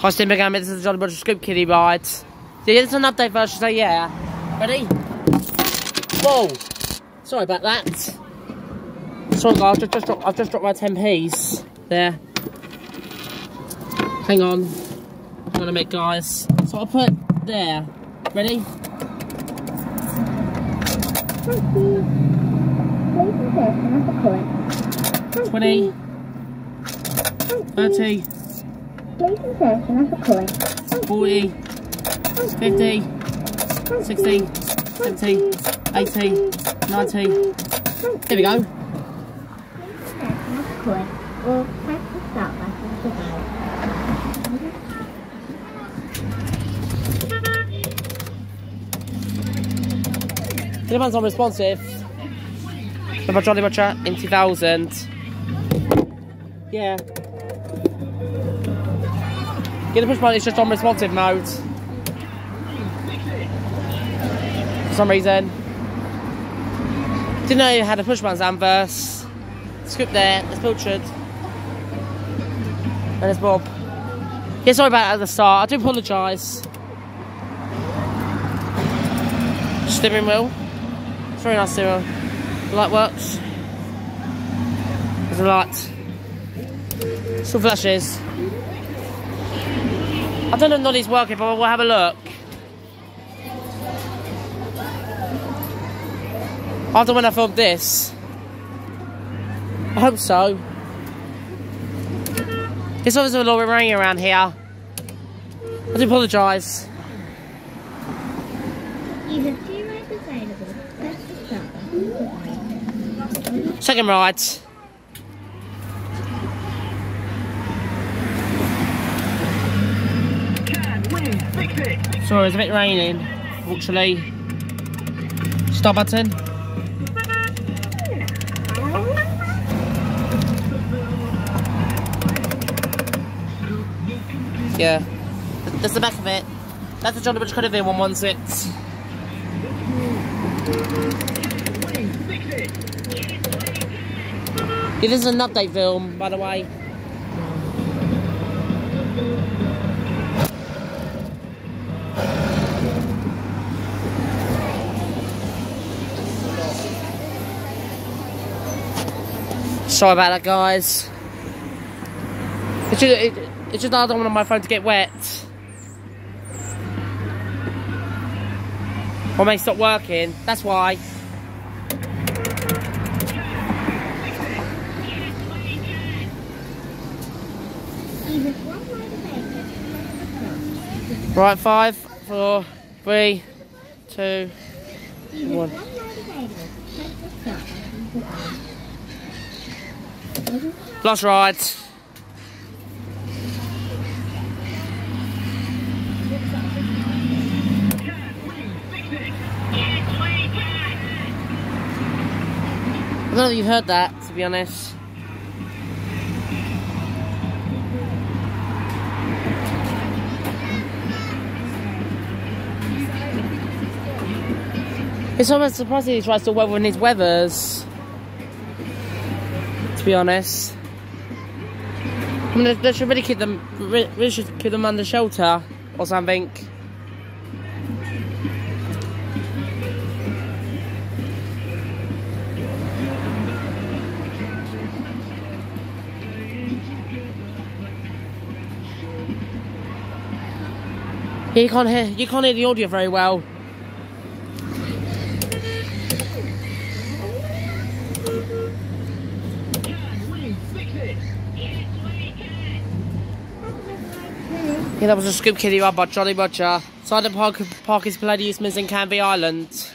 Hi Steve McGann, this is Jolly Roger Scoop Kiddie ride. Yeah, it's an update version, so yeah. Ready? Whoa! Sorry about that. Sorry guys, I've just, just dropped, I've just dropped my 10p's. There. Hang on. I'm gonna make guys. So I'll put there. Ready? Twenty. Thirty. Please insert another coin. 40, 50, 60, 70, 80, 90. Here we go. Coin. Or press the start button to go. Butcher in 2000. Yeah. Get the push button, it's just on responsive mode. For some reason. Didn't know you had a push button Zamverse. Scoop there, there's Pilchard. And there's Bob. Yeah, sorry about that at the start. I do apologise. Steering wheel. It's very nice steering wheel. The light works. There's a light. Still flashes. I don't know if Noddy's working, but we'll have a look. After when I filmed this. I hope so. It's obviously a little bit rainy around here. I do apologise. Second two rides available. Press the start button to go. Second ride. Sorry, it's a bit raining, unfortunately. Stop button. Yeah. That's the back of it. That's the Johnny Butch Could have been 116. Yeah, this is an update film, by the way. Sorry about that, guys. It's just, it, it's just I don't want my phone to get wet. Or may stop working. That's why. Right, five, four, three, two, One. one ride available. Press the start button to go. Last ride. I don't know if you've heard that, to be honest. It's almost surprising he tries to weather in his weathers. To be honest. I mean, they, should really keep them, really should keep them under shelter or something. You can't hear, you can't hear the audio very well. Yeah, that was a Scoop Kiddie ride by Jolly Roger. Silent Park, Park is Palladius in Canvey Island.